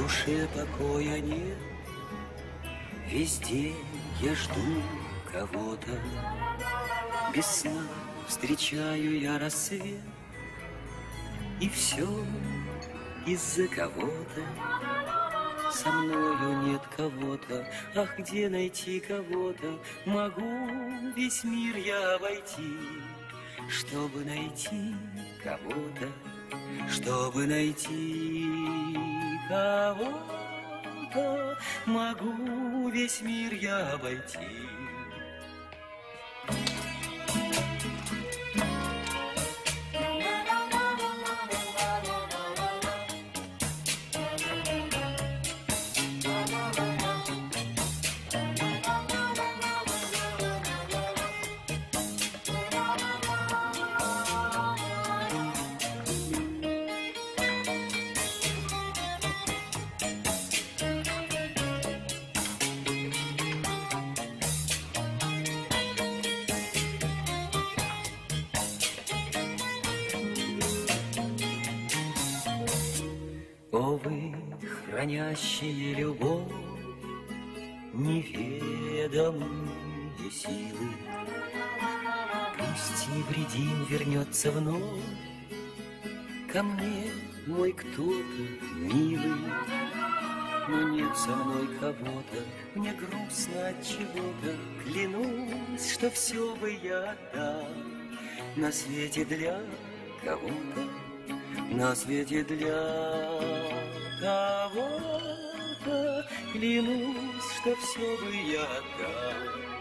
душе покоя нет, Везде я жду кого-то. Без сна встречаю я рассвет, И все из-за кого-то. Со мною нет кого-то, ах, где найти кого-то? Могу весь мир я обойти, чтобы найти кого-то, чтобы найти кого-то. Могу весь мир я обойти. О, вы, хранящие любовь, неведомые силы, Пусть невредим вернется вновь ко мне мой кто-то милый. Но нет со мной кого-то, мне грустно от чего-то, Клянусь, что все бы я отдал на свете для кого-то на свете для кого-то Клянусь, что все бы я отдал